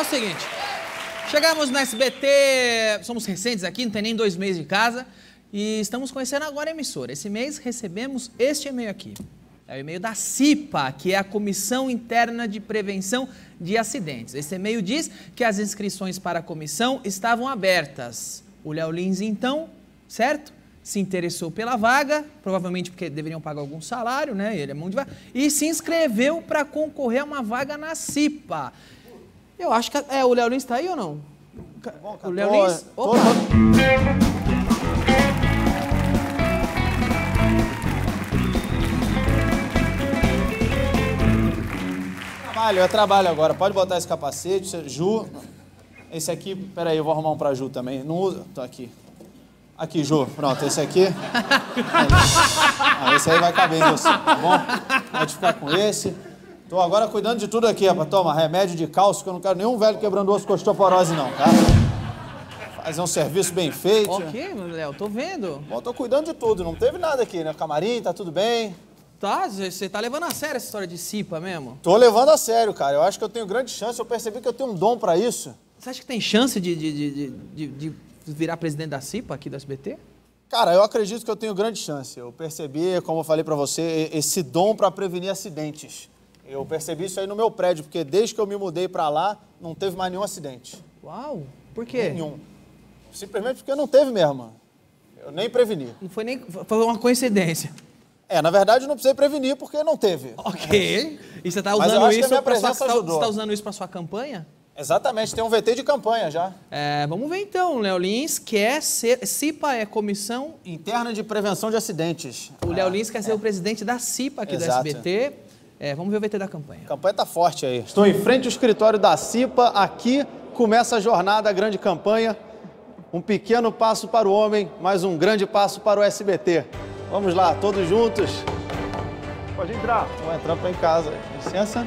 é o seguinte. Chegamos no SBT, somos recentes aqui, não tem nem dois meses de casa. E estamos conhecendo agora a emissora. Esse mês recebemos este e-mail aqui. É o e-mail da CIPA, que é a Comissão Interna de Prevenção de Acidentes. Esse e-mail diz que as inscrições para a comissão estavam abertas. O Léo Lins, então, certo? Se interessou pela vaga, provavelmente porque deveriam pagar algum salário, né? Ele é mão de vaga, e se inscreveu para concorrer a uma vaga na CIPA. Eu acho que. É, o Léo Lins está aí ou não? o Léo Lins. Opa! Trabalho, é trabalho agora. Pode botar esse capacete, Ju. Esse aqui, peraí, eu vou arrumar um pra Ju também. Não usa. Tô aqui. Aqui, Ju. Pronto, esse aqui. Ah, esse aí vai caber em você, tá bom? Pode ficar com esse. Tô agora cuidando de tudo aqui, rapaz. Toma, remédio de cálcio, que eu não quero nenhum velho quebrando osso com osteoporose, não, tá? Fazer um serviço bem feito. Ok, Léo, tô vendo. Bom, tô cuidando de tudo. Não teve nada aqui, né? Camarim, tá tudo bem. Tá, você tá levando a sério essa história de CIPA mesmo? Tô levando a sério, cara. Eu acho que eu tenho grande chance. Eu percebi que eu tenho um dom pra isso. Você acha que tem chance de, de, de, de, de virar presidente da CIPA aqui do SBT? Cara, eu acredito que eu tenho grande chance. Eu percebi, como eu falei pra você, esse dom pra prevenir acidentes. Eu percebi isso aí no meu prédio, porque desde que eu me mudei pra lá, não teve mais nenhum acidente. Uau! Por quê? Nenhum. Simplesmente porque não teve mesmo. Eu nem preveni. Não foi nem. Foi uma coincidência. É, na verdade eu não precisei prevenir porque não teve. Ok. E você tá eu usando isso sua, presença tá- você tá usando isso pra sua campanha? Exatamente, tem um VT de campanha já. É, vamos ver então, Léo Lins quer ser. CIPA é comissão. Interna de prevenção de acidentes. O Léo Lins quer ser o presidente da CIPA aqui Ah, Exato. do SBT. É, vamos ver o VT da campanha. A campanha tá forte aí. Estou em frente ao escritório da CIPA. Aqui começa a jornada, a grande campanha. Um pequeno passo para o homem, mas um grande passo para o SBT. Vamos lá, todos juntos. Pode entrar. Vou entrar para em casa. Licença.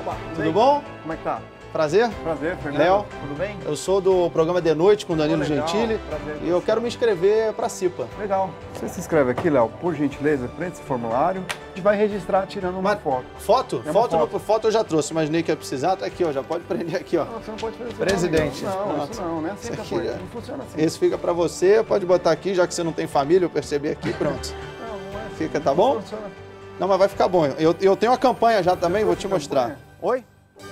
Opa, Tudo bem? bom? Como é que tá? Prazer. Prazer, Fernando. Léo. Tudo bem? Eu sou do programa De Noite com Danilo Pô. Gentili Prazer. e eu quero me inscrever para a CIPA. Legal. Você se inscreve aqui, Léo, por gentileza, preenche esse formulário. A gente vai registrar tirando uma Mas- foto. Foto? É uma foto, foto. não- foto eu já trouxe, imaginei que ia precisar. Tá aqui, ó. Já pode prender aqui, ó. Não, você não pode fazer isso. Presidente. Não, não, Pronto. isso não, não é assim Isso aqui, ó. Não funciona assim. Esse fica para você, pode botar aqui, já que você não tem família, eu percebi aqui, pronto. Não, não é assim. Fica, tá Não bom? funciona. Não, mas vai ficar bom. Eu, eu tenho a campanha já também, vou te Campanha? mostrar. Oi,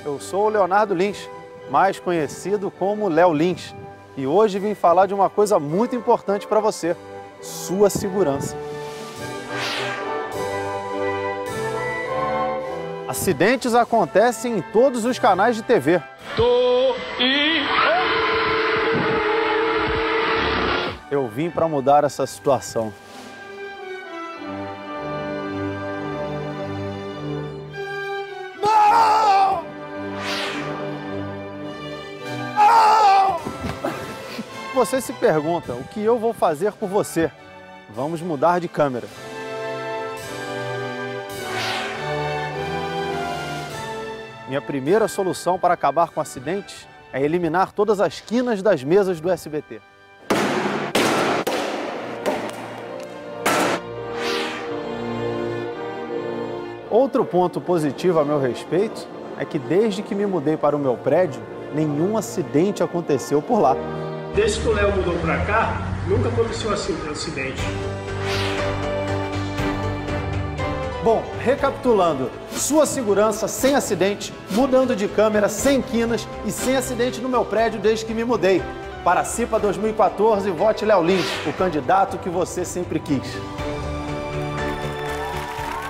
eu sou o Leonardo Lins, mais conhecido como Léo Lins. E hoje vim falar de uma coisa muito importante para você: sua segurança. Acidentes acontecem em todos os canais de TV. Eu vim para mudar essa situação. Você se pergunta o que eu vou fazer por você. Vamos mudar de câmera. Minha primeira solução para acabar com acidentes é eliminar todas as quinas das mesas do SBT. Outro ponto positivo a meu respeito é que desde que me mudei para o meu prédio, nenhum acidente aconteceu por lá. Desde que o Léo mudou pra cá, nunca aconteceu assim um acidente. Bom, recapitulando, sua segurança sem acidente, mudando de câmera, sem quinas e sem acidente no meu prédio desde que me mudei. Para a CIPA 2014, vote Léo Lins, o candidato que você sempre quis.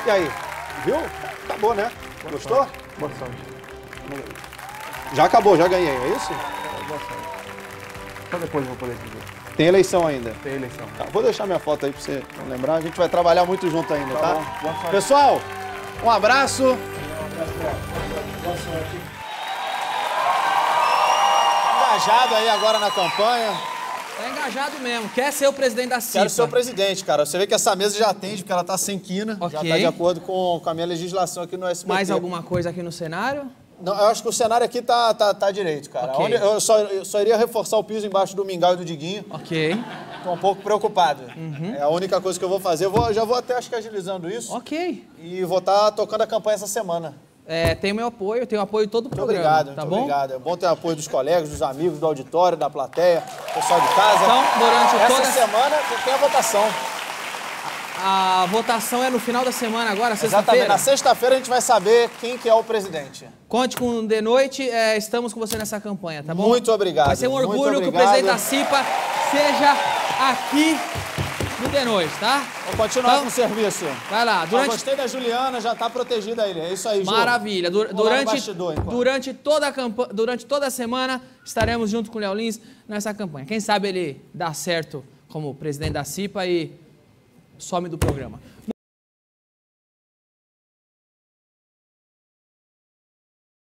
E aí, viu? Acabou, né? Gostou? Boa sorte. Já acabou, já ganhei, é isso? Boa sorte. Só depois eu vou poder te ver. Tem eleição ainda. Tem eleição. Tá, vou deixar minha foto aí pra você não lembrar. A gente vai trabalhar muito junto ainda, tá? Tá bom. Boa sorte. Pessoal, um abraço. Engajado aí agora na campanha. Tá engajado mesmo. Quer ser o presidente da CIPA. Quero ser o presidente, cara. Você vê que essa mesa já atende, porque ela tá sem quina. Já Ok. tá de acordo com, com a minha legislação aqui no SBT. Mais alguma coisa aqui no cenário? Não, eu acho que o cenário aqui tá, tá, tá direito, cara. Ok. Onde- Eu, só, eu só iria reforçar o piso embaixo do mingau e do diguinho. Ok. Tô um pouco preocupado. Uhum. É a única coisa que eu vou fazer. Eu vou, já vou até acho que agilizando isso. Ok. E vou estar tocando a campanha essa semana. é, tem meu apoio, tem o apoio de todo o Muito programa. obrigado, tá muito bom? obrigado. É bom ter o apoio dos colegas, dos amigos, do auditório, da plateia, pessoal de casa. Então, durante Essa toda semana tem a votação. A votação é no final da semana agora, Exatamente. sexta-feira. Na sexta-feira a gente vai saber quem que é o presidente. Conte com o De Noite, é, estamos com você nessa campanha, tá bom? Muito obrigado, Vai ser um orgulho que o presidente da CIPA seja aqui no De Noite, tá? Vou continuar Então, com o serviço. Vai lá, Eu durante... gostei da Juliana, já tá protegida ele. É isso aí, Ju. Maravilha. Du- durante, bastidor, durante, toda a campa- durante toda a semana estaremos junto com o Léo Lins nessa campanha. Quem sabe ele dá certo como presidente da CIPA e some do programa.